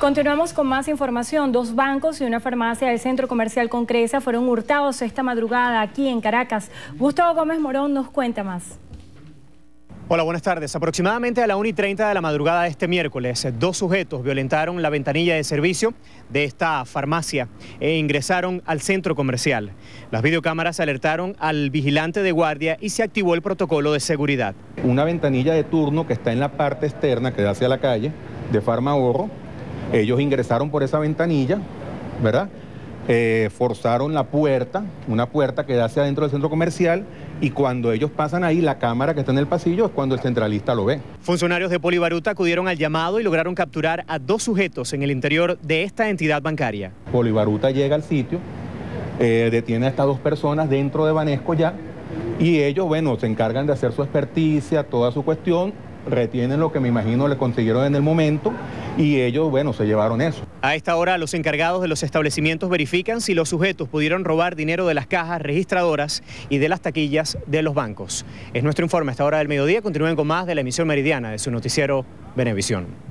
Continuamos con más información. Dos bancos y una farmacia del centro comercial Concresa fueron hurtados esta madrugada aquí en Caracas. Gustavo Gómez Morón nos cuenta más. Hola, buenas tardes. Aproximadamente a la 1 y 30 de la madrugada de este miércoles, dos sujetos violentaron la ventanilla de servicio de esta farmacia e ingresaron al centro comercial. Las videocámaras alertaron al vigilante de guardia y se activó el protocolo de seguridad. Una ventanilla de turno que está en la parte externa que da hacia la calle de Farma Ellos ingresaron por esa ventanilla, ¿verdad? Eh, forzaron la puerta, una puerta que da hacia adentro del centro comercial y cuando ellos pasan ahí, la cámara que está en el pasillo es cuando el centralista lo ve. Funcionarios de Polibaruta acudieron al llamado y lograron capturar a dos sujetos en el interior de esta entidad bancaria. Polibaruta llega al sitio, eh, detiene a estas dos personas dentro de Banesco ya y ellos, bueno, se encargan de hacer su experticia, toda su cuestión retienen lo que me imagino le consiguieron en el momento y ellos, bueno, se llevaron eso. A esta hora los encargados de los establecimientos verifican si los sujetos pudieron robar dinero de las cajas registradoras y de las taquillas de los bancos. Es nuestro informe a esta hora del mediodía. Continúen con más de la emisión meridiana de su noticiero Venevisión.